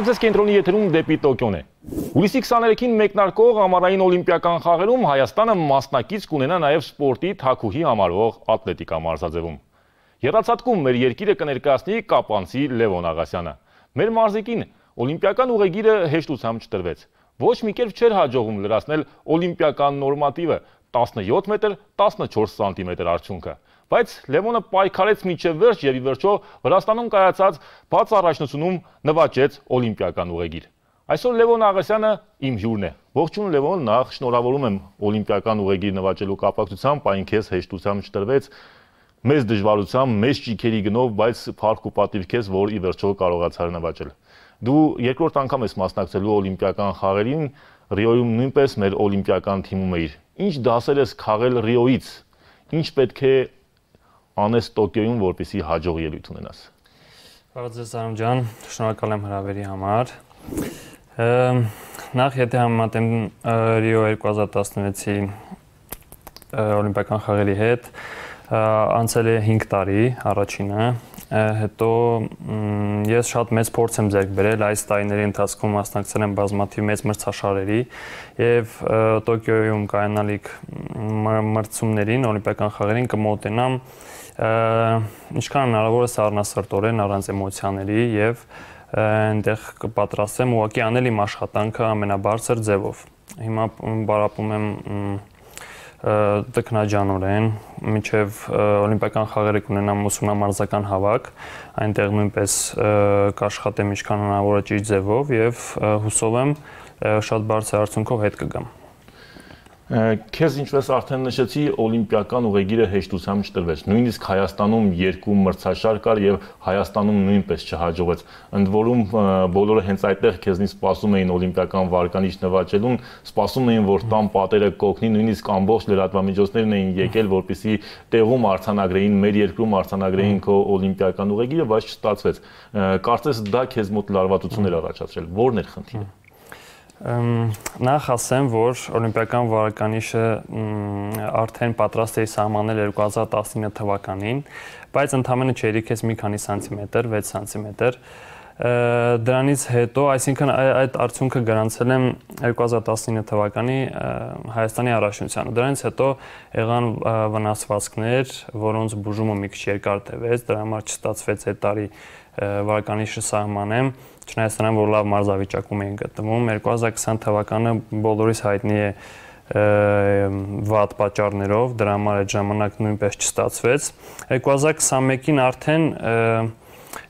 Բարև ձեզ կենտրոնի եթերում դեպի Տոկիոն է։ Հուլիսի 23-ին մեկնարկող ամառային օլիմպիական խաղերում Հայաստանը մասնակից կունենա նաև սպորտի թակուհի համարվող ատլետիկա մարզաձևում։ Եռացատկում մեր երկիրը կներկայացնի կապանցի Լևոն Աղասյանը։ Մեր մարզիկին օլիմպիական ուղեգիրը հեշտությամբ չտրվեց։ Ոչ մի կերպ չէր հաջողում լրացնել օլիմպիական նորմատիվը 17 մետր 14 սանտիմետր արդյունքը բայց Լևոնը պայքարեց մինչև վերջ եւ ի վերջո Վրաստանում կայացած բաց առաջնությունում նվաճեց օլիմպիական ուղեգիր։ Այսօր Լևոն Աղասյանը իմ հյուրն է։ Ողջույն Լևոն, նախ շնորհավորում եմ օլիմպիական ուղեգիր նվաճելու կապակցությամբ, այն քեզ հեշտությամբ չտրվեց մեծ դժվարությամբ, մեծ ճիքերի գնով, բայց փառք ու պատիվ քեզ, որ ի վերջո կարողացար նվաճել։ Դու երկրորդ անգամ ես մասնակցելու օլիմպիական խաղերին, Ռիոյում նույնպես մեր օլիմպիական թիմում էիր։ Ինչ դասեր ես քաղել Ռիոյից։ Ինչ պետք է անես Տոկիոյում, որպեսի հաջող ելույթ ունենաս։ Բարև ձեզ Արամ ջան, շնորհակալ եմ հրավերի համար։ Նախ եթե համեմատեմ Ռիո 2016-ի օլիմպիական խաղերի հետ, անցել է 5 տարի, առաջինը, հետո ես շատ մեծ փորձ եմ ձեռք բերել այս տարիների ընթացքում մասնակցել եմ բազմաթիվ մեծ մրցաշարերի եւ Տոկիոյում կայանալիք մրցումներին, օլիմպիական խաղերին կմոտենամ ինչքան հնարավոր է սառնասրտորեն առանց էմոցիաների եւ այնտեղ կպատրաստեմ ուղղակի անել իմ աշխատանքը ամենաբարձր ձևով։ Հիմա բարապում եմ տեխնաջանորեն միջև օլիմպիական խաղերը կունենամ ուսումնամարզական հավաք, այնտեղ նույնպես կաշխատեմ ինչքան հնարավոր է ճիշտ ձևով եւ հուսով եմ շատ բարձր արդյունքով հետ կգամ։ Քեզ ինչպես արդեն նշեցի, օլիմպիական ուղեգիրը հեշտությամբ չտրվեց։ Նույնիսկ Հայաստանում երկու մրցաշար կար եւ Հայաստանում նույնպես չհաջողվեց։ Ընդ որում բոլորը հենց այդտեղ քեզնից սպասում էին օլիմպիական վարկանիշ նվաճելուն, սպասում էին, որ տան պատերը կողնի, նույնիսկ ամբողջ լրատվամիջոցներն էին եկել, որպեսի տեղում արցանագրեին, մեր երկրում արցանագրեին քո օլիմպիական ուղեգիրը, բայց չստացվեց։ Կարծես դա քեզ մոտ լարվածություն էր առաջացրել։ Որն էր խնդիրը նախ ասեմ, որ օլիմպիական վարկանիշը արդեն պատրաստ էի սահմանել 2019 թվականին, բայց ընդամենը չէի քեզ մի քանի սանտիմետր, 6 սանտիմետր դրանից հետո, այսինքն այդ արդյունքը գրանցել եմ 2019 թվականի Հայաստանի առաջնությանը։ Դրանից հետո եղան վնասվածքներ, որոնց բուժումը մի քիչ երկար տևեց, դրա համար չստացվեց այդ տարի վարկանիշը սահմանեմ, չնայած նրան, որ լավ մարզավիճակում էին գտնվում, 2020 թվականը բոլորիս հայտնի է վատ պատճառներով, դրա համար այդ ժամանակ նույնպես չստացվեց։ 2021-ին արդեն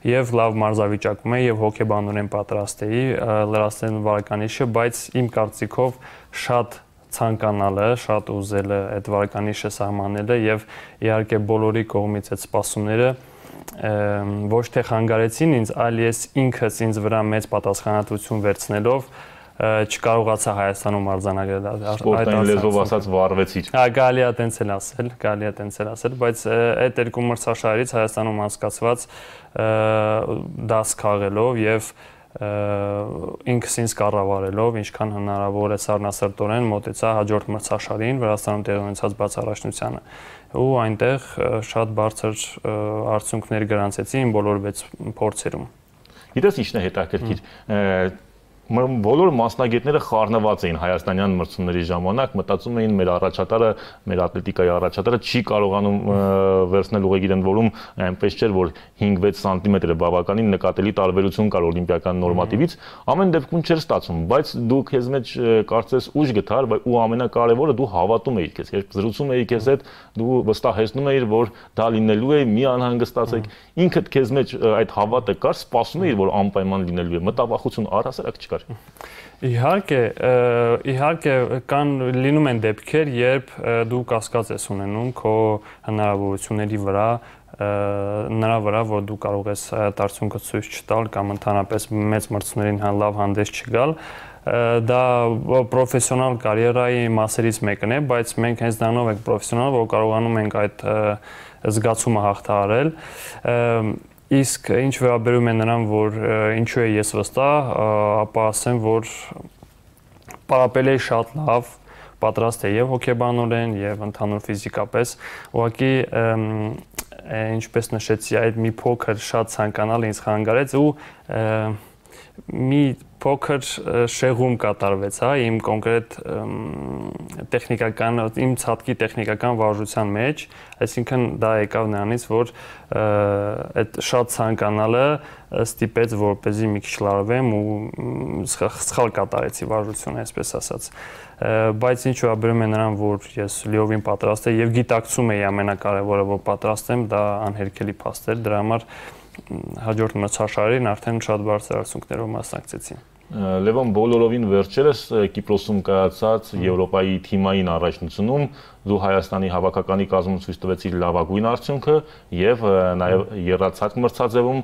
եւ լավ մարզավիճակում էի եւ հոգեբանորեն պատրաստ էի լրացնել վարկանիշը, բայց իմ կարծիքով շատ ցանկանալը, շատ ուզելը այդ վարկանիշը սահմանելը եւ իհարկե բոլորի կողմից այդ սպասումները ոչ թե խանգարեցին ինձ, այլ ես ինքս ինձ վրա մեծ պատասխանատվություն վերցնելով չկարողացա Հայաստանում արձանագրել այդ լեզվով ասած վառվեցիր։ Հա, գալի է տենց էլ ասել, գալի է տենց էլ ասել, բայց այդ երկու մրցաշարից Հայաստանում անցկացված դաս քաղելով եւ ինքս ինձ կառավարելով ինչքան հնարավոր է սառնասրտորեն մոտեցա հաջորդ մրցաշարին Վրաստանում տեղի ունեցած բացառաշնությանը ու այնտեղ շատ բարձր արդյունքներ գրանցեցի իմ բոլոր 6 փորձերում։ Գիտես ինչն է հետաքրքիր բոլոր մասնագետները խառնված էին հայաստանյան մրցումների ժամանակ, մտածում էին մեր առաջատարը, մեր ատլետիկայի առաջատարը չի կարողանում վերցնել ուղեգիր են որում այնպես չէր, որ 5-6 սանտիմետրը բավականին նկատելի տարբերություն կար օլիմպիական նորմատիվից, ամեն դեպքում չէր ստացվում, բայց դու քեզ մեջ կարծես ուժ գտար, ու ամենակարևորը դու հավատում էիր քեզ, երբ զրուցում էիր քեզ հետ, դու վստահեցնում էիր, որ դա լինելու է, մի անհանգստացեք, ինքդ քեզ մեջ այդ հավատը կար, սպասում էիր, որ անպայման լինելու է, մտավախություն առհասարակ չկար կար։ Իհարկե, իհարկե կան լինում են դեպքեր, երբ դու կասկած ես ունենում քո հնարավորությունների վրա, նրա վրա, որ դու կարող ես այդ արդյունքը ցույց չտալ կամ ընդհանրապես մեծ մրցումներին հան լավ հանդես չգալ, դա պրոֆեսիոնալ կարիերայի մասերից մեկն է, բայց մենք հենց դրանով ենք պրոֆեսիոնալ, որ կարողանում ենք այդ զգացումը հաղթահարել Իսկ ինչ վերաբերում է նրան, որ ինչու է ես վստահ, ապա ասեմ, որ պարապել է շատ լավ, պատրաստ է եւ հոգեբանորեն եւ ընդհանուր ֆիզիկապես։ Ուղղակի ինչպես նշեցի, այդ մի փոքր շատ ցանկանալ ինձ խանգարեց ու մի փոքր շեղում կատարվեց, հա, իմ կոնկրետ տեխնիկական իմ ցածկի տեխնիկական վարժության մեջ, այսինքն դա եկավ նրանից, որ այդ շատ ցանկանալը ստիպեց որպեսզի մի քիչ լարվեմ ու սխալ կատարեցի վարժությունը, այսպես ասած բայց ինչ վերաբերում է նրան, որ ես լիովին պատրաստ եմ եւ գիտակցում եի ամենակարևորը, որ պատրաստ եմ, դա անհերքելի փաստ էր, դրա համար հաջորդ մրցաշարերին արդեն շատ բարձր արդյունքներով մասնակցեցի։ Լևոն բոլորովին վերջերս Կիպրոսում կայացած Եվրոպայի թիմային առաջնությունում դու Հայաստանի հավաքականի կազմում ցույց տվեցիր լավագույն արդյունքը եւ նաեւ երրացակ մրցաձևում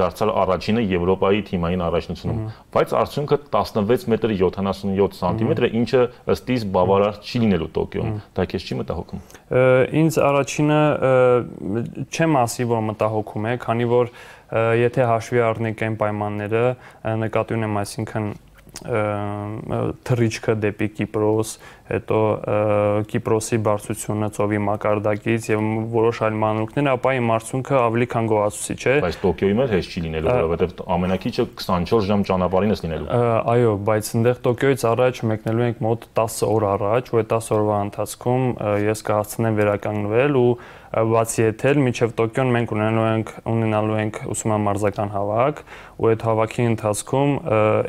դարձալ առաջինը Եվրոպայի թիմային առաջնությունում բայց արդյունքը 16 մետր 77 սանտիմետր է ինչը ըստ իս բավարար չի լինելու Տոկիոյում դա քեզ չի մտահոգում ինձ առաջինը չեմ ասի որ մտահոգում է քանի որ եթե հաշվի առնենք այն պայմանները, նկատի ունեմ, այսինքն թռիչքը դեպի Կիպրոս, հետո Կիպրոսի բարձրությունը ծովի մակարդակից եւ որոշ այլ մանրուքներ, ապա իմ արդյունքը ավելի քան գոհացուցիչ է։ Բայց Տոկիոյում էլ հեշտ չի լինելու, որովհետեւ ամենակիչը 24 ժամ ճանապարհին ես լինելու։ Այո, բայց այնտեղ Տոկիոյից առաջ մեկնելու ենք մոտ 10 օր առաջ, ու այդ 10 օրվա ընթացքում ես կհասցնեմ վերականգնվել ու բացի եթել միջև Տոկիոն մենք ունենալու ենք ունենալու ենք ուսումնական մարզական հավաք ու այդ հավաքի ընթացքում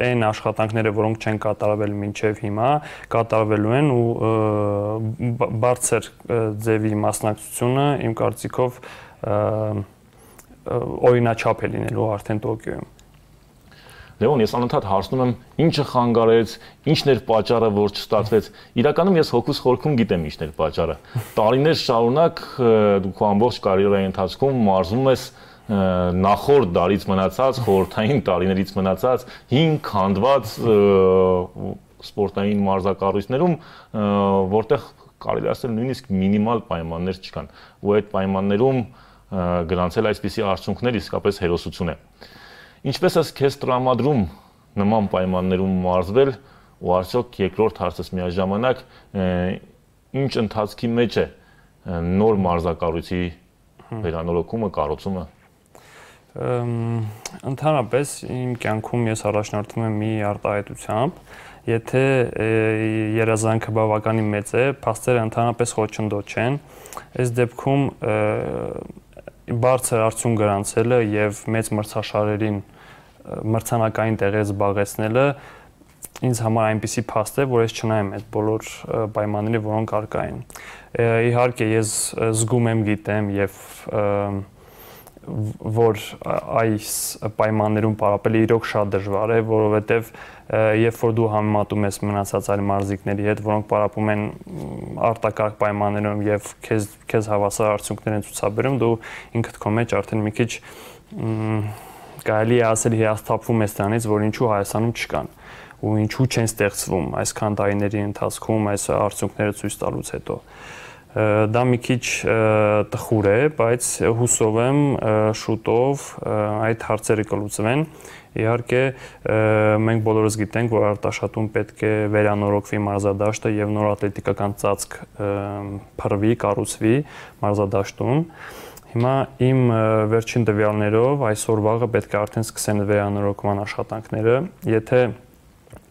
այն աշխատանքները, որոնք չեն կատարվել մինչև հիմա, կատարվելու են ու բարձր ձևի մասնակցությունը իմ կարծիքով օրինաչափ է լինելու արդեն Տոկիոյում։ Լեոն, ես անընդհատ հարցնում եմ, ինչը խանգարեց, ինչն էր պատճառը, որ չստացվեց։ Իրականում ես հոգուս խորքում գիտեմ ինչն էր պատճառը։ Տարիներ շարունակ դու քո ամբողջ կարիերայի ընթացքում մարզում ես նախորդ դարից մնացած, խորթային տարիներից մնացած 5 քանդված սպորտային մարզակառույցներում, որտեղ կարելի ասել նույնիսկ մինիմալ պայմաններ չկան։ Ու այդ պայմաններում գրանցել այսպիսի արդյունքներ իսկապես հերոսություն է։ Ինչպես է քեզ տրամադրում նման պայմաններում մարզվել ու արդյոք երկրորդ հարցս միաժամանակ ինչ ընթացքի մեջ է նոր մարզակառույցի վերանորոգումը, կառուցումը ընդհանրապես իմ կյանքում ես առաջնորդվում եմ մի արտահայտությամբ եթե երազանքը բավականին մեծ է, փաստերը ընդհանրապես խոչընդոտ չեն։ Այս դեպքում բարձր արդյունք գրանցելը եւ մեծ մրցաշարերին մրցանակային տեղեր զբաղեցնելը ինձ համար այնպիսի փաստ է, որ ես չնայեմ այդ բոլոր պայմանների, որոնք արկա են։ Իհարկե ես զգում եմ, գիտեմ եւ և որ այս պայմաններում պարապելը իրոք շատ դժվար է, որովհետև երբ որ դու համեմատում ես մնացած այլ մարզիկների հետ, որոնք պարապում են արտակարգ պայմաններում եւ քեզ քեզ հավասար արդյունքներ են ցուցաբերում, դու ինքդ քո մեջ արդեն մի քիչ կարելի է ասել հիասթափվում ես դրանից, որ ինչու Հայաստանում չկան ու ինչու չեն ստեղծվում այսքան տարիների ընթացքում այս արդյունքները ցույց տալուց հետո դա մի քիչ տխուր է, բայց հուսով եմ շուտով այդ հարցերը կլուծվեն։ Իհարկե մենք բոլորս գիտենք, որ արտաշատում պետք է վերանորոգվի մարզադաշտը եւ նոր ատլետիկական ծածկ փրվի, կառուցվի մարզադաշտում։ Հիմա իմ վերջին տվյալներով այսօր վաղը պետք է արդեն սկսեն վերանորոգման աշխատանքները։ Եթե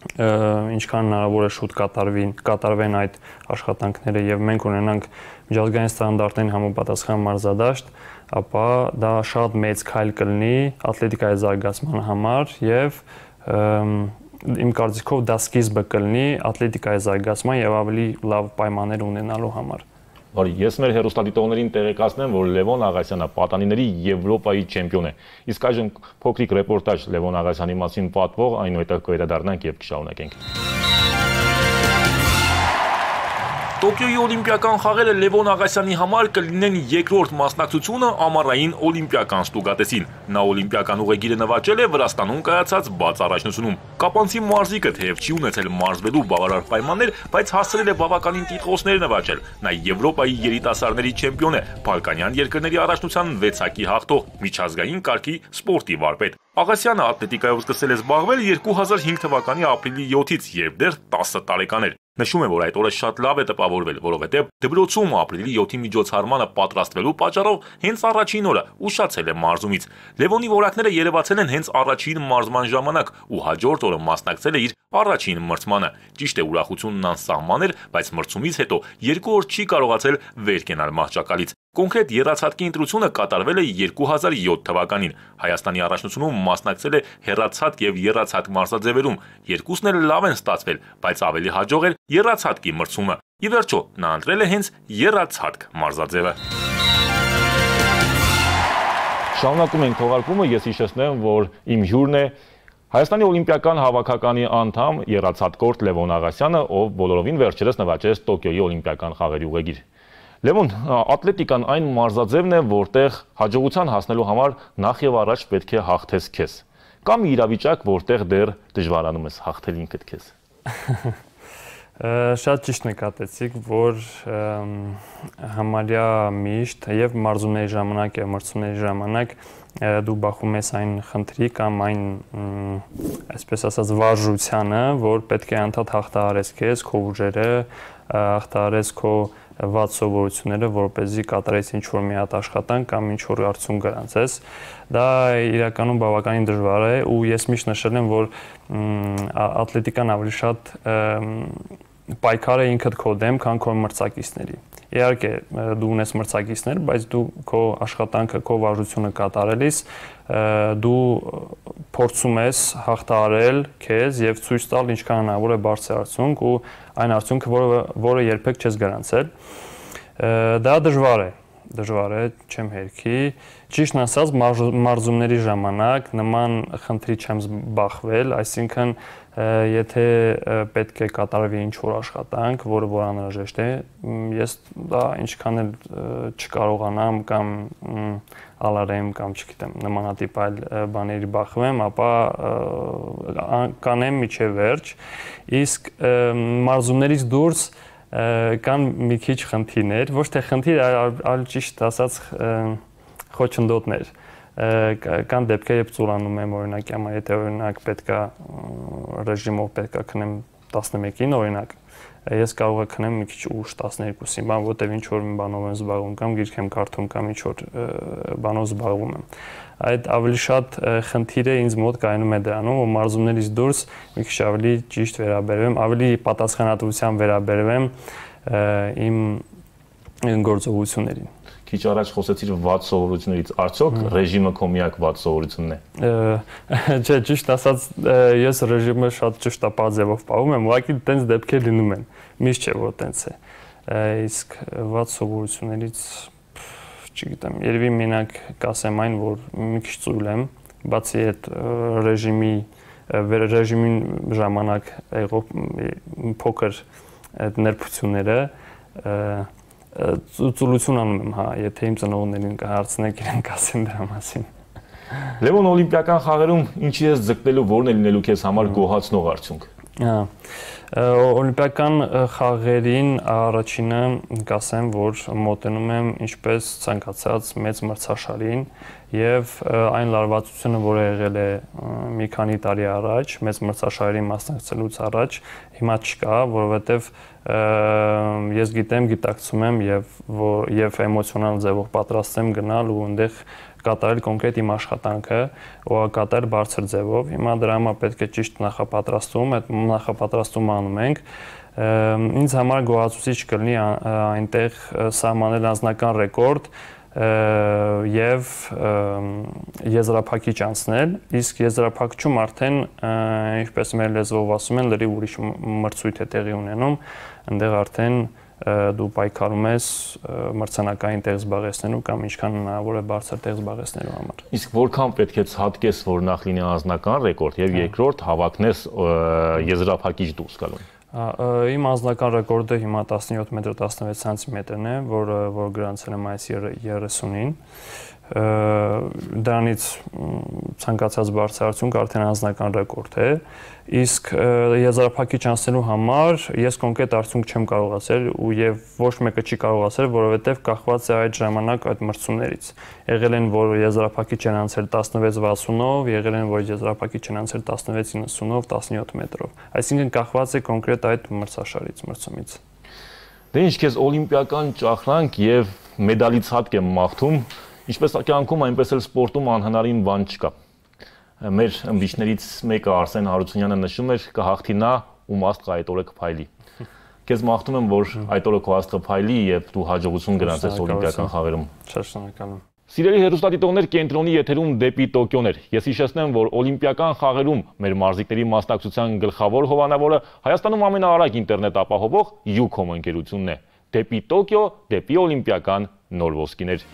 ինչքան հնարավոր է շուտ կատարվին, կատարվեն այդ աշխատանքները եւ մենք ունենանք միջազգային ստանդարտին համապատասխան մարզադաշտ, ապա դա շատ մեծ քայլ կլինի ատլետիկայի զարգացման համար եւ իմ կարծիքով դա սկիզբը կլինի ատլետիկայի զարգացման եւ ավելի լավ պայմաններ ունենալու համար։ Բարի, ես մեր հերոստատիտողներին տեղեկացնեմ, որ Լևոն Աղասյանը պատանիների Եվրոպայի չեմպիոն է։ Իսկ այժմ փոքրիկ ռեպորտաժ Լևոն Աղասյանի մասին պատվող, այնուհետև կվերադառնանք եւ կշարունակենք։ Տոկիոյի օլիմպիական խաղերը Լևոն Աղասյանի համար կլինեն երկրորդ մասնակցությունը ամառային օլիմպիական ստուգատեսին։ Նա օլիմպիական ուղեգիրը նվաճել է Վրաստանում կայացած բաց առաջնությունում։ Կապանցի մարզիկը թեև չի ունեցել մարզվելու բավարար պայմաններ, բայց հասցրել է բավականին տիտղոսներ նվաճել։ Նա Եվրոպայի երիտասարդների չեմպիոն է, Բալկանյան երկրների առաջնության 6-ակի հաղթող, միջազգային կարգի սպորտի վարպետ։ Աղասյանը ատլետիկայով սկսել է զբաղվել 2005 թվականի ապրիլի 7-ից, երբ դեռ 10 տարեկան էր։ Նշում է, որ այդ օրը շատ լավ է տպավորվել, որովհետև դպրոցում ապրիլի 7-ի միջոցառմանը պատրաստվելու պատճառով հենց առաջին օրը ուշացել է մարզումից։ Լևոնի որակները երևացել են հենց առաջին մարզման ժամանակ ու հաջորդ օրը մասնակցել է իր առաջին մրցմանը։ Ճիշտ է, ուրախությունն անսահման էր, բայց մրցումից հետո երկու օր չի կարողացել վեր կենալ մահճակալից։ Կոնկրետ երացածքի ընտրությունը կատարվել է 2007 թվականին։ Հայաստանի առաջնությունում մասնակցել է հերացածք եւ երացածք մարզաձևերում։ Երկուսն էլ լավ են ստացվել, բայց ավելի հաջող էր երացածքի մրցումը։ Ի վերջո, նա ընտրել է հենց երացածք մարզաձևը։ Շարունակում ենք թողարկումը, ես հիշեցնեմ, որ իմ հյուրն է Հայաստանի օլիմպիական հավաքականի անդամ Երացածկորտ Լևոն Աղասյանը, ով բոլորովին վերջերս նվաճեց Տոկիոյի օլիմպիական խաղերի ուղեգիր։ Լևոն, ատլետիկան այն մարզաձևն է, որտեղ հաջողության հասնելու համար նախ եւ առաջ պետք է հաղթես քեզ։ Կամ իրավիճակ, որտեղ դեռ դժվարանում ես հաղթել ինքդ քեզ։ Շատ ճիշտ նկատեցիք, որ համարյա միշտ եւ մարզումների ժամանակ եւ մրցումների ժամանակ դու բախում ես այն խնդրի կամ այն այսպես ասած վարժությանը, որ պետք է անդադ հաղթահարես քեզ, քո ուժերը, հաղթահարես քո վատ սովորությունները, որ เป զի կատարես ինչ որ մի հատ աշխատանք կամ ինչ որ արդյունք գրանցես։ Դա իրականում բավականին դժվար է ու ես միշտ նշել եմ, որ ատլետիկան ավելի շատ պայքար է ինքդ քո դեմ, քան քո մրցակիցների։ Իհարկե դու ունես մրցակիցներ, բայց դու քո աշխատանքը, քո վարժությունը կատարելիս դու փորձում ես հաղթահարել քեզ եւ ցույց տալ ինչքան հնարավոր է բարձր արդյունք ու այն արդյունքը, որը որը երբեք չես գրանցել։ Դա դժվար է, դժվար է, չեմ հերքի։ Ճիշտն ասած, մարզումների ժամանակ նման խնդրի չեմ զբաղվել, այսինքն եթե պետք է կատարվի ինչ որ աշխատանք, որը որ անհրաժեշտ է, ես դա ինչքան էլ չկարողանամ կամ ալարեմ կամ չգիտեմ, նմանատիպ այլ բաների բախվեմ, ապա կանեմ միջև վերջ։ Իսկ մարզումներից դուրս կան մի քիչ խնդիրներ, ոչ թե խնդիր, այլ ճիշտ ասած խոչընդոտներ կան դեպքեր, երբ ծուրանում եմ օրինակ, յամա եթե օրինակ պետքա ռեժիմով պետքա քնեմ 11-ին օրինակ, ես կարող եմ քնեմ մի քիչ ուշ 12-ին, բան որտեվ ինչ որ մի բանով եմ զբաղվում կամ գիրք եմ կարդում կամ ինչ որ բանով զբաղվում եմ։ Այդ ավելի շատ խնդիրը ինձ մոտ կայանում է դրանում, որ մարզումներից դուրս մի քիչ ավելի ճիշտ վերաբերվեմ, ավելի պատասխանատվությամբ վերաբերվեմ իմ գործողություններին քիչ առաջ խոսեցիր վատ սովորություններից, արդյոք ռեժիմը քո միակ վատ սովորությունն է։ Չէ, ճիշտ ասած, ես ռեժիմը շատ ճշտապահ ձևով պահում եմ, ուղղակի տենց դեպքեր լինում են։ Միշտ չէ, որ տենց է։ Իսկ վատ սովորություններից չգիտեմ, երևի մենակ կասեմ այն, որ մի քիչ ծույլ եմ, բացի այդ ռեժիմի ռեժիմին ժամանակ եղող փոքր այդ ներբությունները ծուլություն անում եմ, հա, եթե իմ ծնողներին կհարցնեք, իրենք ասեն դրա մասին։ Լևոն օլիմպիական խաղերում ինչի ես ձգտելու, որն է լինելու քեզ համար գոհացնող արդյունք։ Օլիմպիական խաղերին առաջինը կասեմ, որ մոտենում եմ ինչպես ցանկացած մեծ մրցաշարին եւ այն լարվածությունը, որը եղել է մի քանի տարի առաջ, մեծ մրցաշարերի մասնակցելուց առաջ, հիմա չկա, որովհետեւ ես գիտեմ, գիտակցում եմ եւ եւ էմոցիոնալ ձևով պատրաստ եմ գնալ ու այնտեղ կատարել կոնկրետ իմ աշխատանքը, կատարել բարձր ձևով։ Հիմա դրա համար պետք է ճիշտ նախապատրաստում, այդ նախապատրաստումը անում ենք ինձ համար գոհացուցիչ կլինի այնտեղ սահմանել անձնական ռեկորդ եւ եզրափակիչ անցնել, իսկ եզրափակչում արդեն ինչպես մեր լեզվով ասում են, լրի ուրիշ մրցույթ է տեղի ունենում, այնտեղ արդեն դու պայքարում ես մրցանակային տեղ զբաղեցնելու կամ ինչքան հնարավոր է բարձր տեղ զբաղեցնելու համար։ Իսկ որքան պետք է ցածկես, որ նախ լինի անձնական ռեկորդ եւ երկրորդ հավակնես եզրափակիչ դուրս գալու։ Իմ անձնական ռեկորդը հիմա 17 մետր 16 սանտիմետրն է, որը որ գրանցել եմ այս 30-ին դրանից ցանկացած բարձրացում արդեն անձնական ռեկորդ է իսկ եզրափակիչ անցնելու համար ես կոնկրետ արդյունք չեմ կարողացել ու եւ ոչ մեկը չի կարողացել որովհետեւ կախված է այդ ժամանակ այդ մրցումներից եղել են որ եզրափակիչ են անցել 16-60-ով եղել են որ եզրափակիչ են անցել 16-90-ով 17 մետրով այսինքն կախված է կոնկրետ այդ մրցաշարից մրցումից Դե ինչ քեզ օլիմպիական ճախրանք եւ մեդալից հատկ եմ մաղթում Ինչպես կյանքում, այնպես էլ սպորտում անհնարին բան չկա։ Մեր ըմբիշներից մեկը Արսեն Հարությունյանը նշում էր կհաղթի նա, ում աստղը այդ օրը կփայլի։ Քեզ մաղթում եմ, որ այդ օրը քո աստղը փայլի եւ դու հաջողություն գրանցես օլիմպիական խաղերում։ Շատ շնորհակալ եմ։ Սիրելի հերոստատիտողներ, կենտրոնի եթերում դեպի Տոկիոներ։ Ես հիշեցնեմ, որ օլիմպիական խաղերում մեր մարզիկների մասնակցության գլխավոր հովանավորը Հայաստանում ամենաարագ ինտերնետ ապահովող Ucom ընկերությունն է։ Դեպի Տոկիո, դեպի օլիմպիական նոր ոսկիներ։